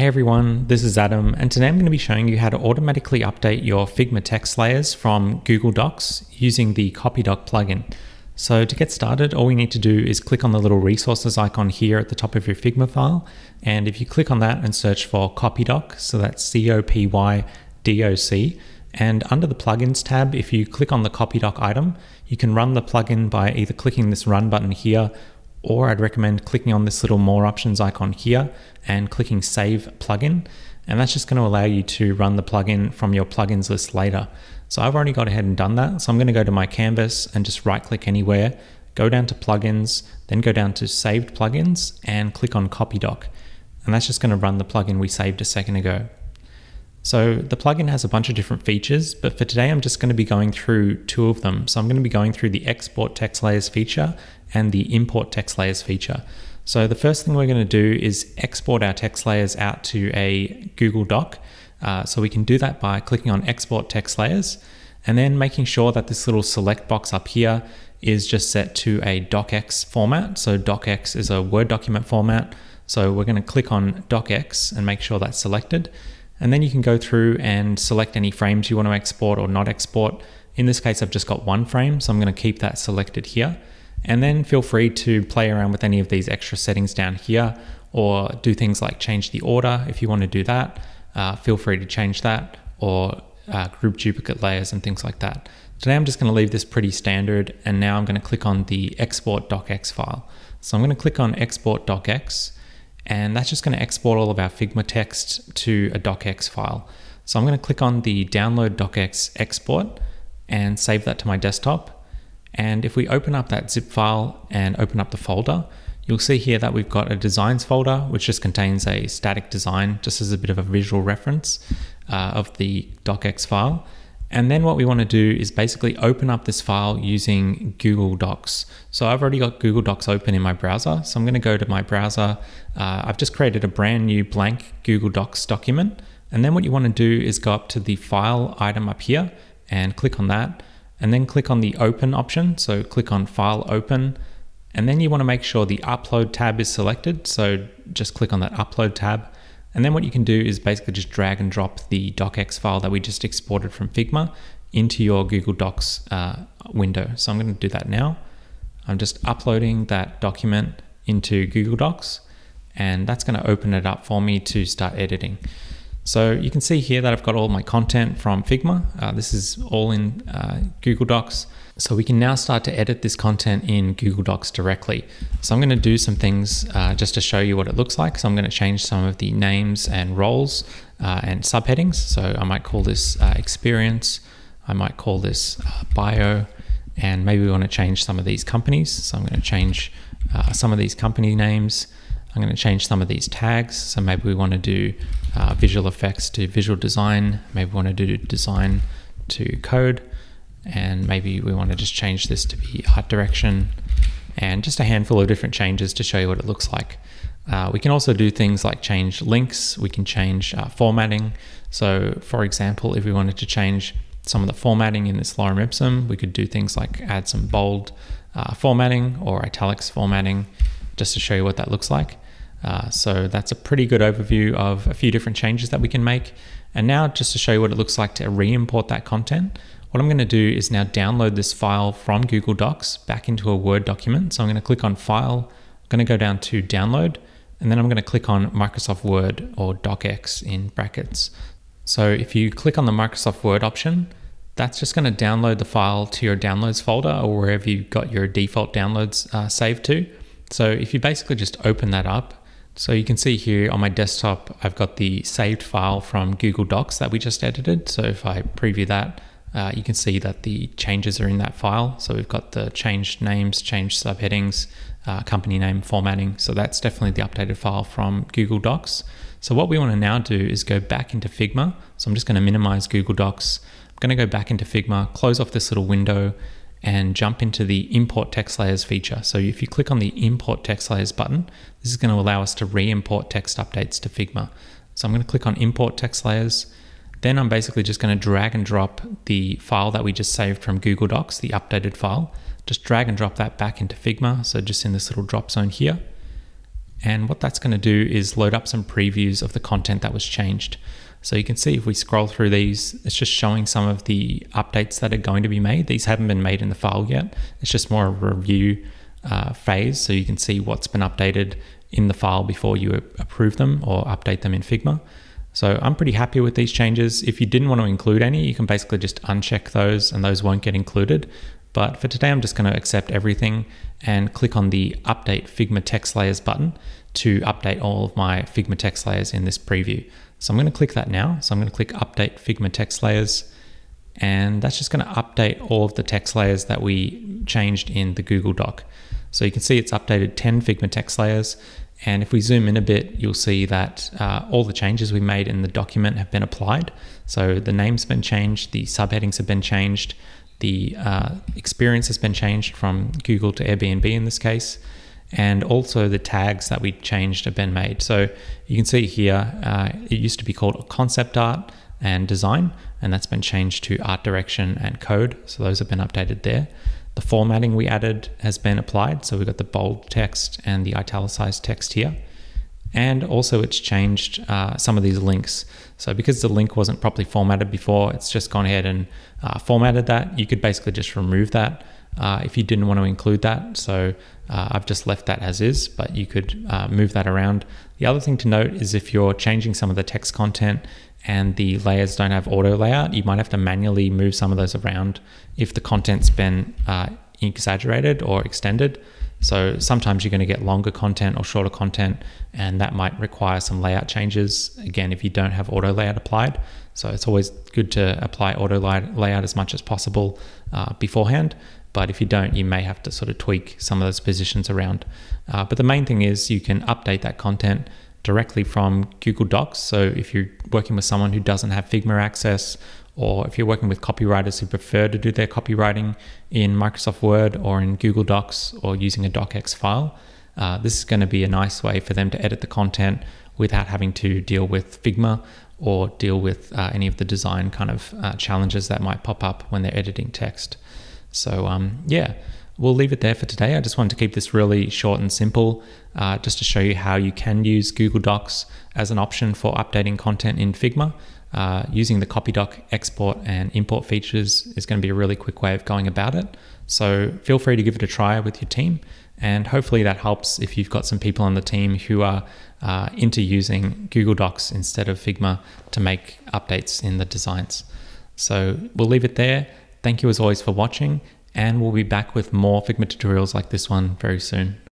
Hey everyone, this is Adam, and today I'm going to be showing you how to automatically update your Figma text layers from Google Docs using the CopyDoc plugin. So to get started, all we need to do is click on the little resources icon here at the top of your Figma file. And if you click on that and search for CopyDoc, so that's C-O-P-Y-D-O-C, and under the plugins tab, if you click on the CopyDoc item, you can run the plugin by either clicking this run button here or I'd recommend clicking on this little more options icon here and clicking save plugin. And that's just going to allow you to run the plugin from your plugins list later. So I've already got ahead and done that. So I'm going to go to my canvas and just right click anywhere, go down to plugins, then go down to saved plugins and click on CopyDoc. And that's just going to run the plugin we saved a second ago. So the plugin has a bunch of different features, but for today I'm just going to be going through two of them. So I'm going to be going through the export text layers feature and the import text layers feature. So the first thing we're going to do is export our text layers out to a Google Doc. Uh, so we can do that by clicking on export text layers and then making sure that this little select box up here is just set to a docx format. So docx is a Word document format. So we're going to click on docx and make sure that's selected. And then you can go through and select any frames you want to export or not export. In this case, I've just got one frame, so I'm going to keep that selected here. And then feel free to play around with any of these extra settings down here or do things like change the order if you want to do that. Uh, feel free to change that or uh, group duplicate layers and things like that. Today I'm just going to leave this pretty standard and now I'm going to click on the export docx file. So I'm going to click on export docx and that's just going to export all of our Figma text to a docx file. So I'm going to click on the download docx export and save that to my desktop. And if we open up that zip file and open up the folder, you'll see here that we've got a designs folder, which just contains a static design, just as a bit of a visual reference uh, of the docx file. And then what we want to do is basically open up this file using Google Docs. So I've already got Google Docs open in my browser. So I'm going to go to my browser. Uh, I've just created a brand new blank Google Docs document. And then what you want to do is go up to the file item up here and click on that. And then click on the open option. So click on file open. And then you want to make sure the upload tab is selected. So just click on that upload tab. And then what you can do is basically just drag and drop the docx file that we just exported from Figma into your Google Docs uh, window. So I'm going to do that now. I'm just uploading that document into Google Docs and that's going to open it up for me to start editing. So you can see here that I've got all my content from Figma. Uh, this is all in uh, Google Docs. So we can now start to edit this content in Google Docs directly. So I'm going to do some things uh, just to show you what it looks like. So I'm going to change some of the names and roles uh, and subheadings. So I might call this uh, experience. I might call this uh, bio. And maybe we want to change some of these companies. So I'm going to change uh, some of these company names. I'm going to change some of these tags. So maybe we want to do uh, visual effects to visual design. Maybe we want to do design to code and maybe we want to just change this to be art direction and just a handful of different changes to show you what it looks like. Uh, we can also do things like change links, we can change uh, formatting. So for example, if we wanted to change some of the formatting in this lorem ipsum, we could do things like add some bold uh, formatting or italics formatting just to show you what that looks like. Uh, so that's a pretty good overview of a few different changes that we can make. And now just to show you what it looks like to re-import that content, what I'm going to do is now download this file from Google Docs back into a Word document. So I'm going to click on File, I'm going to go down to Download, and then I'm going to click on Microsoft Word or DocX in brackets. So if you click on the Microsoft Word option, that's just going to download the file to your downloads folder or wherever you've got your default downloads uh, saved to. So if you basically just open that up, so you can see here on my desktop, I've got the saved file from Google Docs that we just edited. So if I preview that, uh, you can see that the changes are in that file. So we've got the changed names, changed subheadings, uh, company name formatting. So that's definitely the updated file from Google Docs. So what we want to now do is go back into Figma. So I'm just going to minimize Google Docs. I'm going to go back into Figma, close off this little window and jump into the import text layers feature. So if you click on the import text layers button, this is going to allow us to re-import text updates to Figma. So I'm going to click on import text layers then I'm basically just going to drag and drop the file that we just saved from Google Docs, the updated file, just drag and drop that back into Figma. So just in this little drop zone here. And what that's going to do is load up some previews of the content that was changed. So you can see if we scroll through these, it's just showing some of the updates that are going to be made. These haven't been made in the file yet. It's just more a review uh, phase. So you can see what's been updated in the file before you approve them or update them in Figma. So I'm pretty happy with these changes. If you didn't want to include any, you can basically just uncheck those and those won't get included. But for today, I'm just going to accept everything and click on the Update Figma Text Layers button to update all of my Figma text layers in this preview. So I'm going to click that now. So I'm going to click Update Figma Text Layers and that's just going to update all of the text layers that we changed in the Google Doc. So you can see it's updated 10 Figma text layers. And if we zoom in a bit, you'll see that uh, all the changes we made in the document have been applied. So the name's been changed, the subheadings have been changed, the uh, experience has been changed from Google to Airbnb in this case, and also the tags that we changed have been made. So you can see here, uh, it used to be called concept art and design, and that's been changed to art direction and code. So those have been updated there. The formatting we added has been applied. So we've got the bold text and the italicized text here. And also it's changed uh, some of these links. So because the link wasn't properly formatted before, it's just gone ahead and uh, formatted that. You could basically just remove that uh, if you didn't want to include that. So uh, I've just left that as is, but you could uh, move that around. The other thing to note is if you're changing some of the text content and the layers don't have auto layout, you might have to manually move some of those around if the content's been uh, exaggerated or extended. So sometimes you're going to get longer content or shorter content, and that might require some layout changes. Again, if you don't have auto layout applied, so it's always good to apply auto layout as much as possible uh, beforehand. But if you don't, you may have to sort of tweak some of those positions around. Uh, but the main thing is you can update that content directly from Google Docs. So if you're working with someone who doesn't have Figma access, or if you're working with copywriters who prefer to do their copywriting in Microsoft Word or in Google Docs or using a docx file, uh, this is going to be a nice way for them to edit the content without having to deal with Figma or deal with uh, any of the design kind of uh, challenges that might pop up when they're editing text. So, um, yeah, we'll leave it there for today. I just wanted to keep this really short and simple, uh, just to show you how you can use Google Docs as an option for updating content in Figma. Uh, using the CopyDoc export and import features is going to be a really quick way of going about it. So feel free to give it a try with your team. And hopefully that helps if you've got some people on the team who are uh, into using Google Docs instead of Figma to make updates in the designs. So we'll leave it there. Thank you as always for watching and we'll be back with more Figma tutorials like this one very soon.